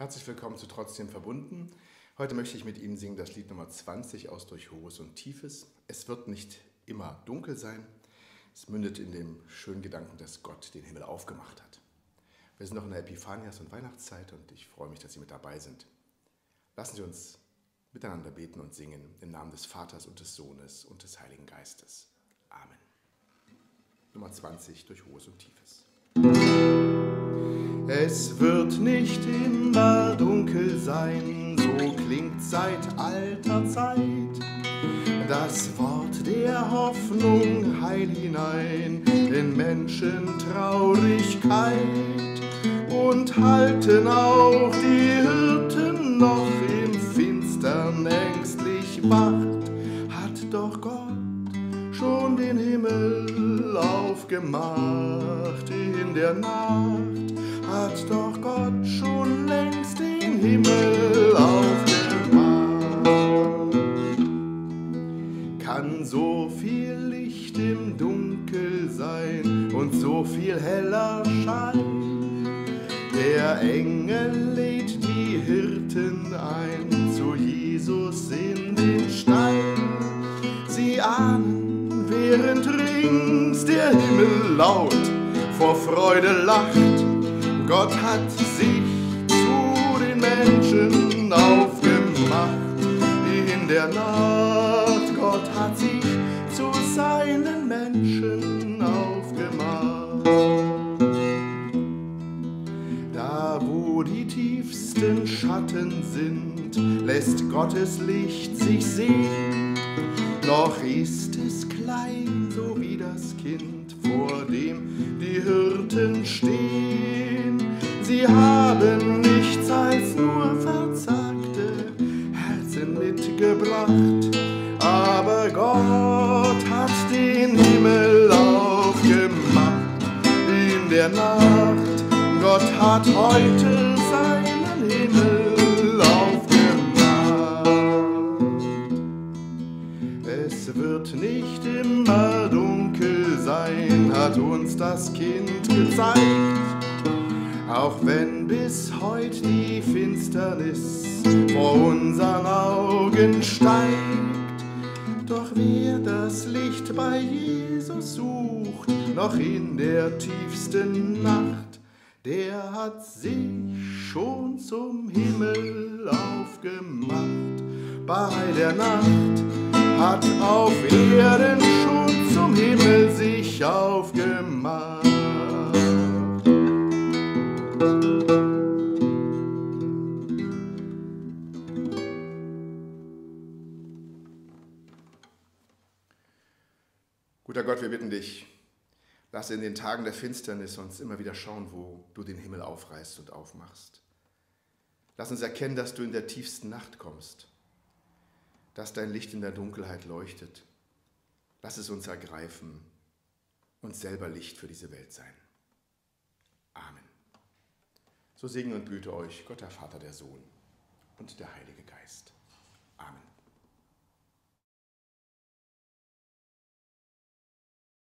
Herzlich willkommen zu Trotzdem verbunden. Heute möchte ich mit Ihnen singen das Lied Nummer 20 aus Durch Hohes und Tiefes. Es wird nicht immer dunkel sein. Es mündet in dem schönen Gedanken, dass Gott den Himmel aufgemacht hat. Wir sind noch in der Epiphanias- und Weihnachtszeit und ich freue mich, dass Sie mit dabei sind. Lassen Sie uns miteinander beten und singen im Namen des Vaters und des Sohnes und des Heiligen Geistes. Amen. Nummer 20 durch Hohes und Tiefes. Es wird nicht immer dunkel sein, so klingt seit alter Zeit das Wort der Hoffnung heil hinein in Menschentraurigkeit und halten auch die Hirten noch im Finstern. Ängstlich wacht, hat doch Gott schon den Himmel aufgemacht in der Nacht, hat doch Gott schon längst den Himmel aufgemacht. Kann so viel Licht im Dunkel sein und so viel heller Schein. Der Engel lädt die Hirten ein zu Jesus in den Stein. Sie ahnen, während rings der Himmel laut vor Freude lacht, Gott hat sich zu den Menschen aufgemacht in der Nacht. Gott hat sich zu seinen Menschen aufgemacht. Da, wo die tiefsten Schatten sind, lässt Gottes Licht sich sehen. Noch ist es klein, so wie das Kind, vor dem die Hirten stehen. Haben nichts als nur verzagte Herzen mitgebracht, aber Gott hat den Himmel aufgemacht in der Nacht. Gott hat heute seinen Himmel aufgemacht. Es wird nicht immer dunkel sein, hat uns das Kind gezeigt. Auch wenn bis heute die Finsternis vor unseren Augen steigt. Doch wer das Licht bei Jesus sucht, noch in der tiefsten Nacht, der hat sich schon zum Himmel aufgemacht. Bei der Nacht hat auf Erden schon zum Himmel sich aufgemacht. Guter Gott, wir bitten dich, lass in den Tagen der Finsternis uns immer wieder schauen, wo du den Himmel aufreißt und aufmachst. Lass uns erkennen, dass du in der tiefsten Nacht kommst, dass dein Licht in der Dunkelheit leuchtet. Lass es uns ergreifen und selber Licht für diese Welt sein. Amen. So segne und büte euch Gott der Vater, der Sohn und der Heilige Geist.